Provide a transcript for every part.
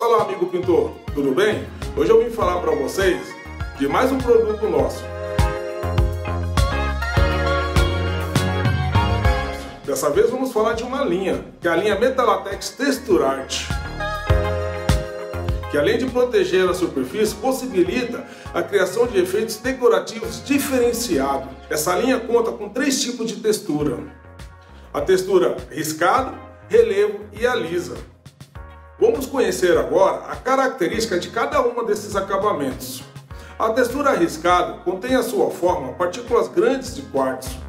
Olá, amigo pintor, tudo bem? Hoje eu vim falar para vocês de mais um produto nosso. Dessa vez vamos falar de uma linha, que é a linha Metalatex Texture Art. Que além de proteger a superfície, possibilita a criação de efeitos decorativos diferenciados. Essa linha conta com três tipos de textura. A textura riscado, relevo e a lisa. Vamos conhecer agora a característica de cada uma desses acabamentos. A textura arriscada contém a sua forma partículas grandes de quartzo.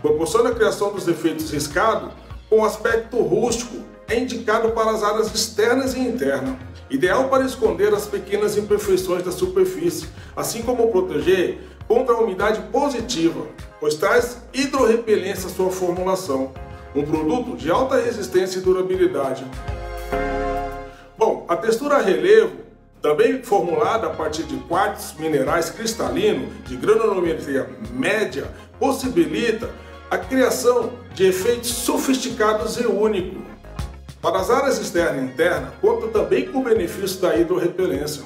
Proporciona a criação dos efeitos riscados com aspecto rústico, é indicado para as áreas externas e internas, ideal para esconder as pequenas imperfeições da superfície, assim como proteger contra a umidade positiva, pois traz hidrorrepelência à sua formulação um produto de alta resistência e durabilidade. Bom, a textura relevo, também formulada a partir de quartos minerais cristalinos de granulometria média, possibilita a criação de efeitos sofisticados e únicos. Para as áreas externa e interna, conta também com o benefício da hidrorrepelência.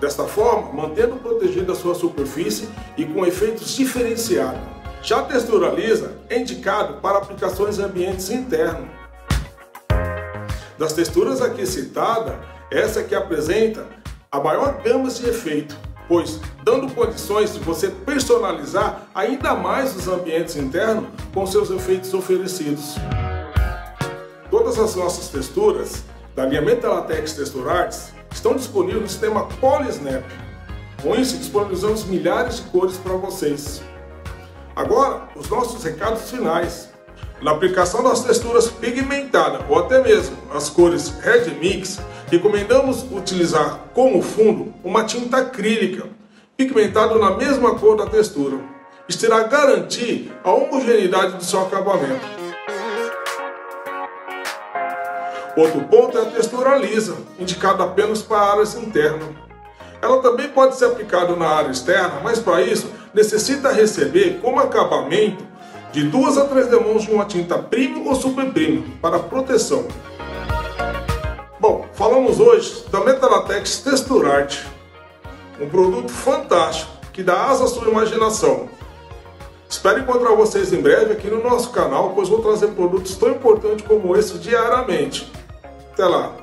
Desta forma, mantendo protegida a sua superfície e com efeitos diferenciados. Já textura lisa é indicado para aplicações em ambientes internos. Das texturas aqui citadas, essa é que apresenta a maior gama de efeito, pois dando condições de você personalizar ainda mais os ambientes internos com seus efeitos oferecidos. Todas as nossas texturas da linha Metalatex Texture Arts estão disponíveis no sistema PolySnap. Com isso, disponibilizamos milhares de cores para vocês. Agora, os nossos recados finais. Na aplicação das texturas pigmentadas ou até mesmo as cores Red Mix, recomendamos utilizar como fundo uma tinta acrílica, pigmentada na mesma cor da textura. Isso irá garantir a homogeneidade do seu acabamento. Outro ponto é a textura lisa, indicada apenas para áreas internas. Ela também pode ser aplicada na área externa, mas para isso necessita receber como acabamento de duas a três demãos de uma tinta premium ou super premium para proteção. Bom, falamos hoje da Metalatex Texture Art, um produto fantástico que dá asa à sua imaginação. Espero encontrar vocês em breve aqui no nosso canal, pois vou trazer produtos tão importantes como esse diariamente. Até lá!